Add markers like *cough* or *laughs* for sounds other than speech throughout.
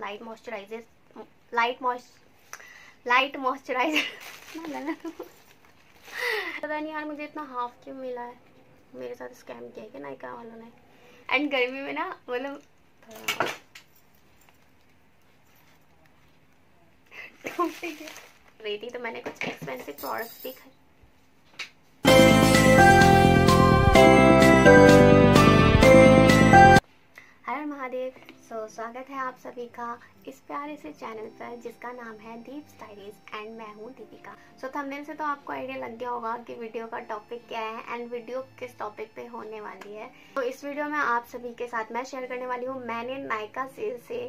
Light moisturiser, light moist light moisturiser. *laughs* पता नहीं यार, मुझे इतना हाफ़ क्यों मिला है? मेरे साथ स्कैम किया है कि नायका वालों ने? एंड गर्मी में ना मतलब *laughs* रही थी तो मैंने कुछ एक्सपेंसिव प्रोडक्ट्स भी खरीद सो so, स्वागत है आप सभी का इस प्यारे से चैनल पर जिसका नाम है दीप स्टाइलिश एंड मैं हूँ दीपिका। सो so, थंबनेल से तो आपको आइडिया लग गया होगा कि वीडियो का टॉपिक क्या है एंड वीडियो किस टॉपिक पे होने वाली है। तो so, इस वीडियो में आप सभी के साथ मैं शेयर करने वाली हूँ मैंने नायका सेल से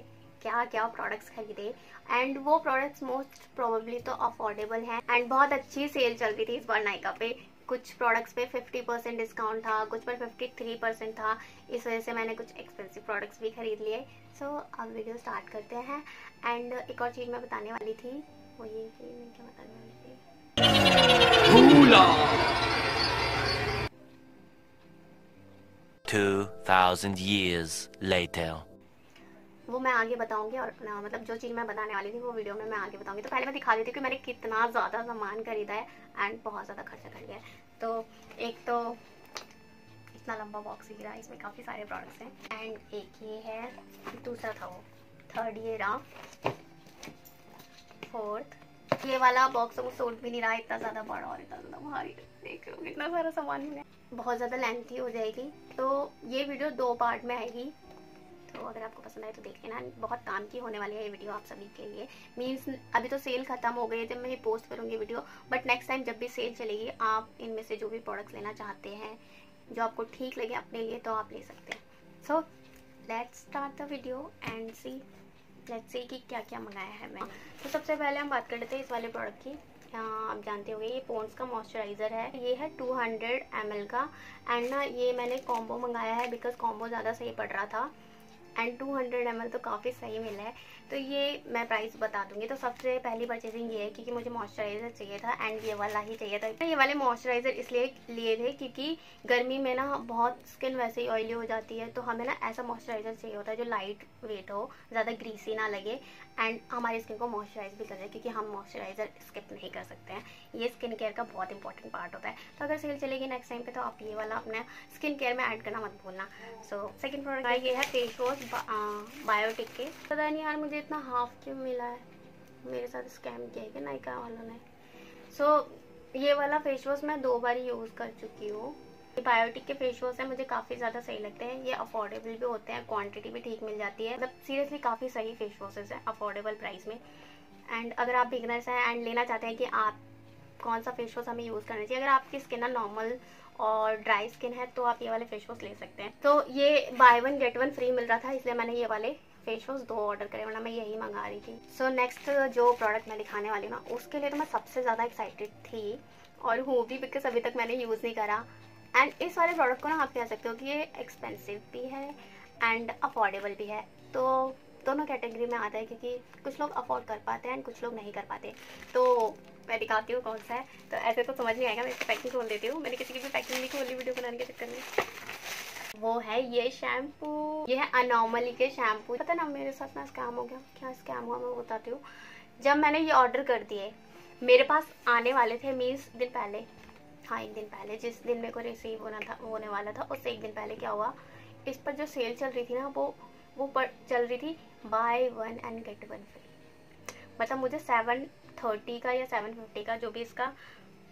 क्या क्या प्रोडक्ट्स खरीदे एंड वो प्रोडक्ट्स मोस्ट प्रोबेबली तो अफोर्डेबल हैं एंड बहुत अच्छी सेल चल रही थी इस बार नायका पे। कुछ प्रोडक्ट्स पे 50 परसेंट डिस्काउंट था कुछ पर 53 परसेंट था। इस वजह से मैंने कुछ एक्सपेंसिव प्रोडक्ट्स भी खरीद लिए। सो so, अब वीडियो स्टार्ट करते हैं। एंड एक और चीज़ मैं बताने वाली थी वो ये कि मैं क्या बताने वाली थी? Two thousand years later. वो मैं आगे बताऊँगी और ना, मतलब जो चीज़ मैं बताने वाली थी वो वीडियो में मैं आगे बताऊँगी। तो पहले मैं दिखा देती हूँ कि मैंने कितना ज़्यादा सामान खरीदा है एंड बहुत ज़्यादा खर्चा कर लिया है। तो एक तो इतना लंबा बॉक्स ही रहा इसमें काफ़ी सारे प्रोडक्ट्स हैं। एंड एक ये है, दूसरा था वो थर्ड ये रहा। फोर्थ ये वाला बॉक्स तो सूट भी नहीं रहा, इतना ज़्यादा बड़ा और इतना ज़्यादा भारी। देख लो कितना सारा सामान है बहुत ज़्यादा लेंथी हो जाएगी। तो ये वीडियो दो पार्ट में आएगी। तो अगर आपको पसंद आए तो देख लेना। बहुत काम की होने वाली है ये वीडियो आप सभी के लिए। मीन्स अभी तो सेल खत्म हो गई है, जब मैं ये पोस्ट करूँगी वीडियो। बट नेक्स्ट टाइम जब भी सेल चलेगी, आप इनमें से जो भी प्रोडक्ट्स लेना चाहते हैं, जो आपको ठीक लगे अपने लिए तो आप ले सकते हैं। So let's start the video and see let's see कि क्या क्या मंगाया है मैं तो सबसे पहले हम बात कर लेते हैं इस वाले प्रोडक्ट की। आप जानते होंगे ये पोन्स का मॉइस्चराइज़र है। ये है 200 हंड्रेड का। एंड ना, ये मैंने कॉम्बो मंगाया है बिकॉज़ कॉम्बो ज़्यादा सही पड़ रहा था। एंड 200 हंड्रेड तो काफ़ी सही मिला है। तो ये मैं प्राइस बता दूँगी। तो सबसे पहली परचेजिंग ये है क्योंकि मुझे मॉइस्चराइज़र चाहिए था एंड ये वाला ही चाहिए था। ये वाले मॉइस्चराइज़र इसलिए लिए थे क्योंकि गर्मी में ना बहुत स्किन वैसे ही ऑयली हो जाती है। तो हमें ना ऐसा मॉइस्चराइज़र चाहिए होता है जो लाइट वेट हो ज़्यादा ग्रीसी ना लगे। एंड हमारी स्किन को मॉइस्चराइज भी कर क्योंकि हम मॉइस्चराइज़र स्किप नहीं कर सकते हैं। ये स्किन केयर का बहुत इंपॉर्टेंट पार्ट होता है। तो अगर सेल चलेगी नेक्स्ट टाइम पे तो आप ये वाला अपने स्किन केयर में ऐड करना मत भूलना। सो सेकेंड प्रोडक्ट ये है फेस वॉश बायोटिक के। पता नहीं यार मुझे इतना हाफ़ क्यों मिला है? मेरे साथ स्कैम किया है कि नायका वालों ने। सो so, ये वाला फेस वॉश मैं दो बार यूज़ कर चुकी हूँ। ये बायोटिक के फेस वॉश है मुझे काफ़ी ज़्यादा सही लगते हैं। ये अफोर्डेबल भी होते हैं क्वांटिटी भी ठीक मिल जाती है। मतलब सीरियसली काफ़ी सही फेस वॉशेज हैं अफोर्डेबल प्राइस में। एंड अगर आप बिगनर्स हैं एंड लेना चाहते हैं कि आप कौन सा फेस वॉश हमें यूज़ करना चाहिए अगर आपकी स्किन ना नॉर्मल और ड्राई स्किन है तो आप ये वाले फेस वॉश ले सकते हैं। तो ये buy one get one free मिल रहा था इसलिए मैंने ये वाले फेस वॉश दो ऑर्डर करे वरना मैं यही मंगा रही थी। सो so, नेक्स्ट जो प्रोडक्ट मैं दिखाने वाली हूँ ना उसके लिए तो मैं सबसे ज़्यादा एक्साइटेड थी और हूँ भी बिकॉज़ अभी तक मैंने यूज़ नहीं करा। एंड इस वाले प्रोडक्ट को ना आप कह सकते हो कि ये एक्सपेंसिव भी है एंड अफोर्डेबल भी है। तो दोनों कैटेगरी में आता है क्योंकि कुछ लोग अफोर्ड कर पाते हैं एंड कुछ लोग नहीं कर पाते। तो मैं दिखाती हूँ कौन सा है। तो ऐसे तो समझ नहीं आएगा, मैं इसकी पैकिंग खोल देती हूँ। मैंने किसी की भी पैकिंग नहीं खोली वीडियो बनाने के चक्कर में। वो है ये शैम्पू ये है अनॉर्मली के शैम्पू पता ना, मेरे साथ ना स्कैम हो गया। क्या स्कैम हुआ मैं बताती हूँ। जब मैंने ये ऑर्डर कर दिए, मेरे पास आने वाले थे मीन्स दिन पहले। हाँ एक दिन पहले। जिस दिन मेरे को रिसीव होना था, होने वाला था उससे एक दिन पहले क्या हुआ? इस पर जो सेल चल रही थी ना, वो वो पर चल रही थी buy one and get one free मतलब मुझे सेवन थर्टी का या सेवन फिफ्टी का जो भी इसका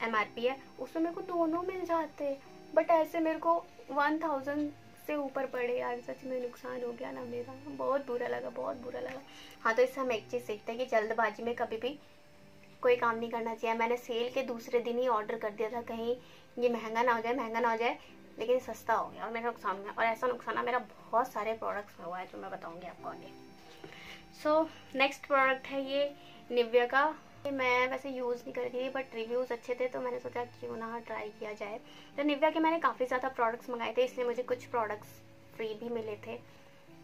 एम आर पी है, उसमें मेरे को दोनों मिल जाते बट ऐसे मेरे को वन थाउज़ेंड से ऊपर पड़े यार, सच में नुकसान हो गया ना मेरा। बहुत बुरा लगा, बहुत बुरा लगा। हाँ तो इससे हम एक चीज़ सीखते हैं कि जल्दबाजी में कभी भी कोई काम नहीं करना चाहिए। मैंने सेल के दूसरे दिन ही ऑर्डर कर दिया था कहीं। ये महँगा ना हो जाए, महँगा ना हो जाए, लेकिन सस्ता हो गया और मेरा नुकसान हुआ। और ऐसा नुकसान मेरा बहुत सारे प्रोडक्ट्स में हुआ है जो मैं बताऊँगी आपको आगे। सो नेक्स्ट प्रोडक्ट है ये निव्या का मैं वैसे यूज़ नहीं कर थी बट रिव्यूज़ अच्छे थे तो मैंने सोचा क्यों ना ट्राई किया जाए। तो निव्या के मैंने काफ़ी ज़्यादा प्रोडक्ट्स मंगाए थे इसलिए मुझे कुछ प्रोडक्ट्स फ्री भी मिले थे।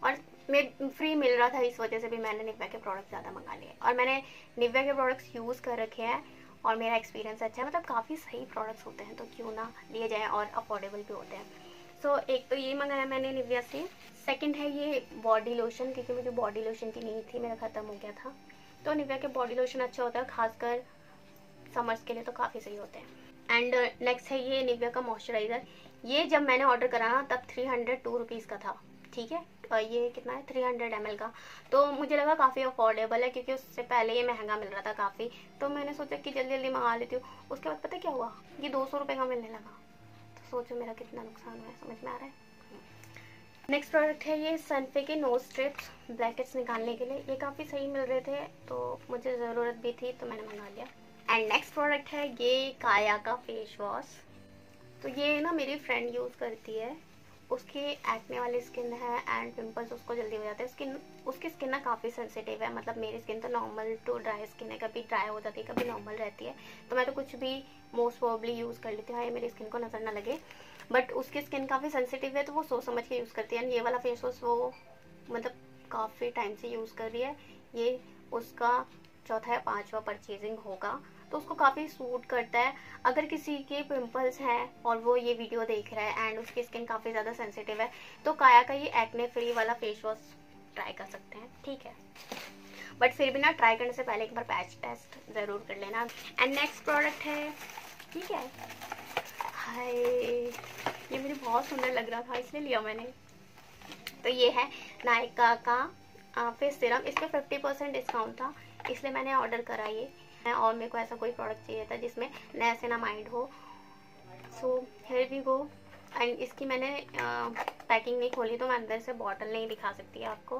और मैं फ्री मिल रहा था इस वजह से भी मैंने निव्या के प्रोडक्ट ज़्यादा मंगा लिए। और मैंने निव्या के प्रोडक्ट्स यूज़ कर रखे हैं और मेरा एक्सपीरियंस अच्छा है। मतलब काफ़ी सही प्रोडक्ट्स होते हैं तो क्यों ना लिए जाएँ और अफोर्डेबल भी होते हैं। सो so, एक तो ये मंगाया मैंने निव्या से। सेकंड है ये बॉडी लोशन क्योंकि मुझे बॉडी लोशन की नीड थी मेरा ख़त्म हो गया था। तो निविया के बॉडी लोशन अच्छा होता है खासकर समर्स के लिए तो काफ़ी सही होते हैं। एंड नेक्स्ट uh, है ये निविया का मॉइस्चराइज़र ये जब मैंने ऑर्डर करा ना तब थ्री हंड्रेड टू रुपीज़ का था ठीक है? uh, ये कितना है? थ्री हंड्रेड एम का। तो मुझे लगा काफ़ी अफोर्डेबल है क्योंकि उससे पहले ये महँगा मिल रहा था काफ़ी। तो मैंने सोचा कि जल्दी जल्दी मंगा लेती हूँ। उसके बाद पता क्या हुआ? ये दो सौ रुपये का मिलने लगा। तो सोचो मेरा कितना नुकसान हुआ है समझ में आ रहा है? नेक्स्ट प्रोडक्ट है ये सनफे के नोज़ स्ट्रिप्स ब्लैकेट्स निकालने के लिए। ये काफ़ी सही मिल रहे थे तो मुझे ज़रूरत भी थी तो मैंने मंगा लिया। एंड नेक्स्ट प्रोडक्ट है ये काया का फेस वॉश तो ये ना मेरी फ्रेंड यूज़ करती है। उसकी एक्ने वाली स्किन है एंड पिंपल्स उसको जल्दी हो जाते हैं। स्किन उसकी स्किन ना काफ़ी सेंसिटिव है। मतलब मेरी स्किन तो नॉर्मल टू ड्राई स्किन है। कभी ड्राई हो जाती है, कभी नॉर्मल रहती है। तो मैं तो कुछ भी मोस्ट प्रॉब्ली यूज़ कर लेती हूँ। ये मेरी स्किन को नज़र ना लगे। बट उसकी स्किन काफ़ी सेंसिटिव है तो वो सोच समझ के यूज़ करती है। ये वाला फेस वॉश वो मतलब काफ़ी टाइम से यूज़ कर रही है। ये उसका चौथा या पाँचवा परचेजिंग होगा। तो उसको काफ़ी सूट करता है। अगर किसी के पिंपल्स हैं और वो ये वीडियो देख रहा है एंड उसकी स्किन काफ़ी ज़्यादा सेंसिटिव है तो काया का ये एक्ने फ्री वाला फेस वॉश ट्राई कर सकते हैं। ठीक है। बट फिर भी ना ट्राई करने से पहले एक बार पैच टेस्ट ज़रूर कर लेना। एंड नेक्स्ट प्रोडक्ट है। ठीक है। हाय। ये मुझे बहुत सुंदर लग रहा था, इसलिए लिया मैंने। तो ये है नायका का फेस सिरम। इस पर फिफ्टी परसेंट डिस्काउंट था, इसलिए मैंने ऑर्डर करा ये। और मेरे को ऐसा कोई प्रोडक्ट चाहिए था जिसमें नया से ना माइंड हो। So here we go and इसकी मैंने पैकिंग नहीं खोली तो मैं अंदर से बॉटल नहीं दिखा सकती आपको।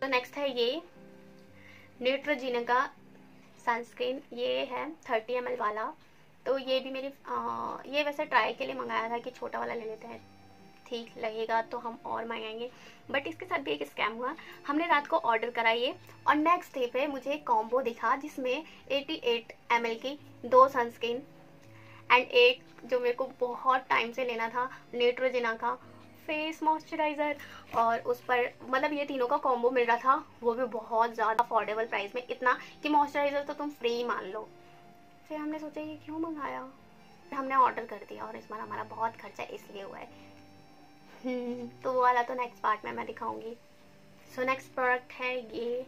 तो नेक्स्ट है ये न्यूट्रोजिन का सनस्क्रीन ये है थर्टी एम वाला। तो ये भी मेरी आ, ये वैसे ट्राई के लिए मंगाया था कि छोटा वाला ले लेते हैं। ठीक लगेगा तो हम और मंगाएँगे। बट इसके साथ भी एक स्कैम हुआ। हमने रात को ऑर्डर कराइए और नेक्स्ट डे पे मुझे एक कॉम्बो दिखा जिसमें 88 एट की दो सनस्क्रीन एंड एक जो मेरे को बहुत टाइम से लेना था नेट्रोजिना का फेस मॉइस्चराइज़र और उस पर मतलब ये तीनों का कॉम्बो मिल रहा था। वो भी बहुत ज़्यादा अफोर्डेबल प्राइस में। इतना कि मॉइस्चराइज़र तो तुम फ्री मान लो। फिर हमने सोचा ये क्यों मंगाया? फिर हमने ऑर्डर कर दिया और इस बार हमारा बहुत खर्चा इसलिए हुआ है। हम्म, तो वो वाला तो नेक्स्ट पार्ट में मैं दिखाऊँगी। सो नेक्स्ट प्रोडक्ट है ये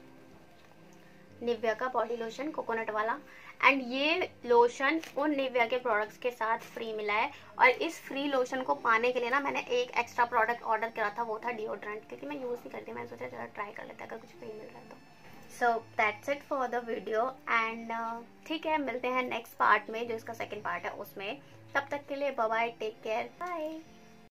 निव्या का बॉडी लोशन कोकोनट वाला। एंड ये लोशन उन निव्या के प्रोडक्ट्स के साथ फ्री मिला है। और इस फ्री लोशन को पाने के लिए ना मैंने एक एक्स्ट्रा प्रोडक्ट ऑर्डर करा था वो था डिओड्रेंट क्योंकि मैं यूज़ नहीं करती मैंने सोचा ज़रा ट्राई कर लेते अगर कुछ फ्री मिल रहा है तो। So that's it for the video and ठीक है, मिलते हैं नेक्स्ट पार्ट में, जो इसका सेकेंड पार्ट है, उसमें। तब तक के लिए बाय टेक केयर बाय